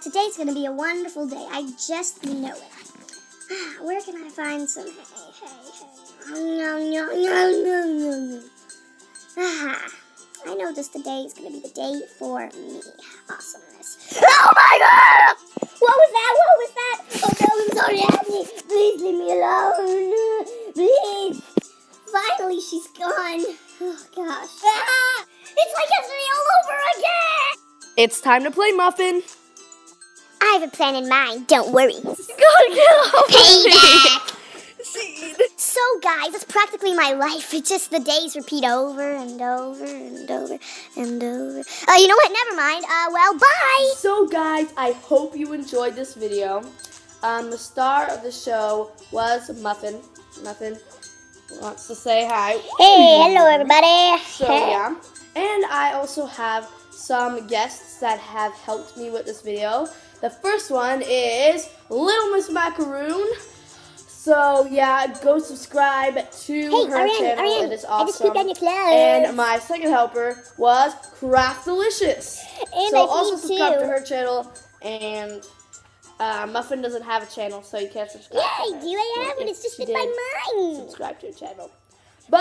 today's going to be a wonderful day. I just know it. Ah, Where can I find some hay? Hay, hay. Nom, nom, nom, nom, nom. Ah, I know this today is going to be the day for me. Awesomeness. Oh my god! What was that? What was that? Oh no, I'm sorry, Abby. Please leave me alone. Please. Finally, she's gone. Oh gosh. Ah! It's like yesterday all over again! It's time to play Muffin. I have a plan in mind, don't worry. God, get off of me. Payback! So, guys, it's practically my life. It's just the days repeat over and over and over and over. Uh, you know what? Never mind. Uh, well, bye! So, guys, I hope you enjoyed this video. Um, the star of the show was Muffin. Muffin wants to say hi. Hey, hello, everybody. So yeah, and I also have some guests that have helped me with this video. The first one is Little Miss Macaroon. So yeah, go subscribe to Hey, her Ariane, channel. Ariane, it is I just awesome. on your clothes. and my second helper was Craft Delicious. And so I also subscribe too. to her channel. And uh, Muffin doesn't have a channel, so you can't subscribe. Yeah, her. do I have But it? It's just my mind. Subscribe to her channel. Bye.